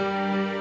Música